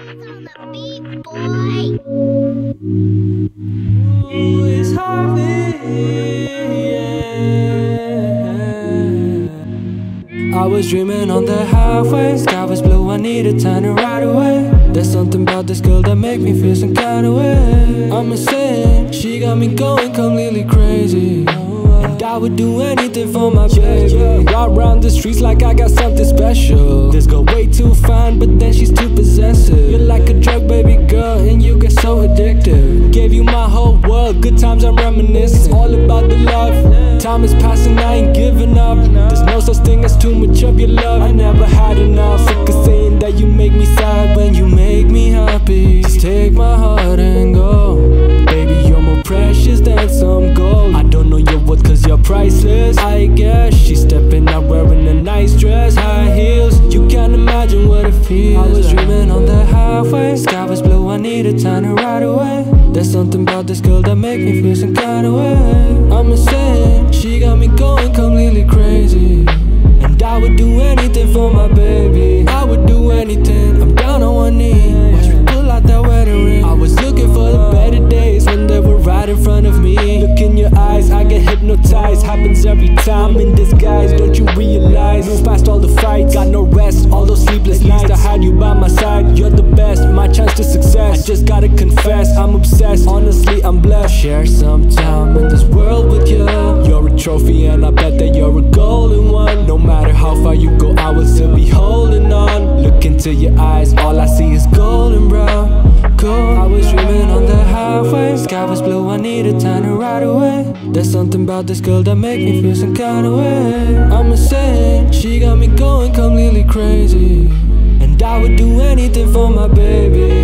I was dreaming on the highway, sky was blue, I needed time to ride away. There's something about this girl that make me feel some kind of way. I'm insane, she got me going completely crazy. And I would do anything for my baby. Walk around the streets like I got something special. This girl way too fine, but then she's too possessive. Good times I'm reminiscing. It's all about the love. Time is passing, I ain't giving up. There's no such thing as too much of your love. I never had enough. Sick of saying that you make me sad when you make me happy. Just take my heart and go. Baby, you're more precious than some gold. I don't know your worth cause you're priceless. Make me feel some kind of way. I'm insane, she got me going completely crazy. And I would do anything for my baby. I would do anything. I'm down on one knee. Watch me pull out that wedding ring. I was looking for the better days when they were right in front of me. Look in your eyes, I get hypnotized. Happens every time in disguise. Don't you realize? Move past all the fights. Got no rest. All those sleepless to success. I just gotta confess, I'm obsessed. Honestly, I'm blessed. Share some time in this world with you. You're a trophy, and I bet that you're a golden one. No matter how far you go, I will still be holding on. Look into your eyes, all I see is golden brown. Gold. I was dreaming on the highway. Sky was blue, I needed time to ride away. There's something about this girl that make me feel some kind of way. I'm insane, she got me going completely crazy. And I would do anything for my baby.